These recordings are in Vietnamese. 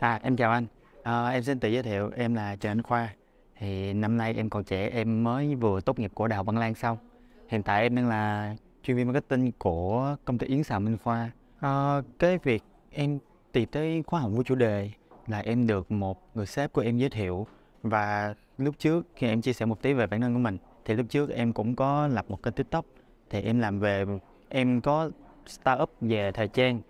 À, em chào anh. Ờ, em xin tự giới thiệu, em là Trần Anh Khoa. Thì năm nay em còn trẻ, em mới vừa tốt nghiệp của Đại học Văn Lang xong. Hiện tại em đang là chuyên viên marketing của công ty Yến sào Minh Khoa. Ờ, cái việc em tìm tới khóa học với chủ đề là em được một người sếp của em giới thiệu và lúc trước khi em chia sẻ một tí về bản thân của mình thì lúc trước em cũng có lập một kênh TikTok thì em làm về em có startup về thời trang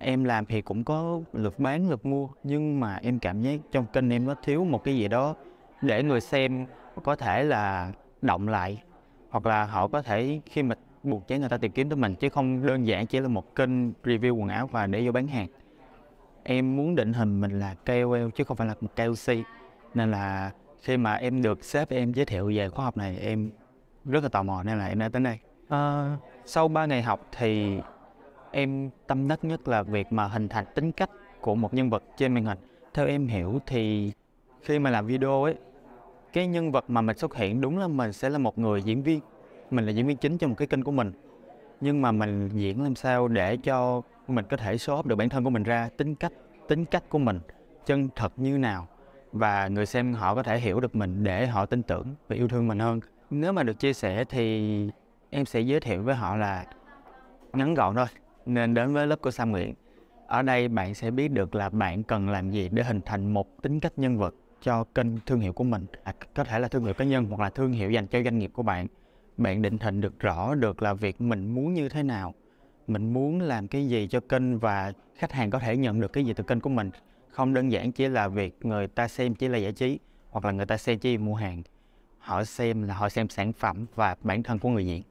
em làm thì cũng có lượt bán lượt mua nhưng mà em cảm giác trong kênh em nó thiếu một cái gì đó để người xem có thể là động lại hoặc là họ có thể khi mà buộc chán người ta tìm kiếm tới mình chứ không đơn giản chỉ là một kênh review quần áo và để vô bán hàng. Em muốn định hình mình là KOL chứ không phải là một KOC nên là khi mà em được sếp em giới thiệu về khóa học này em rất là tò mò nên là em đã đến đây. À, sau 3 ngày học thì em tâm đắc nhất là việc mà hình thành tính cách của một nhân vật trên màn hình. Theo em hiểu thì khi mà làm video ấy, cái nhân vật mà mình xuất hiện đúng là mình sẽ là một người diễn viên. Mình là diễn viên chính trong một cái kênh của mình. Nhưng mà mình diễn làm sao để cho mình có thể show off được bản thân của mình ra, tính cách tính cách của mình, chân thật như nào. Và người xem họ có thể hiểu được mình để họ tin tưởng và yêu thương mình hơn. Nếu mà được chia sẻ thì em sẽ giới thiệu với họ là ngắn gọn thôi nên đến với lớp của Sam Nguyễn. Ở đây bạn sẽ biết được là bạn cần làm gì để hình thành một tính cách nhân vật cho kênh thương hiệu của mình. À, có thể là thương hiệu cá nhân hoặc là thương hiệu dành cho doanh nghiệp của bạn. Bạn định hình được rõ được là việc mình muốn như thế nào. Mình muốn làm cái gì cho kênh và khách hàng có thể nhận được cái gì từ kênh của mình. Không đơn giản chỉ là việc người ta xem chỉ là giải trí hoặc là người ta xem chỉ mua hàng. Họ xem là họ xem sản phẩm và bản thân của người diễn.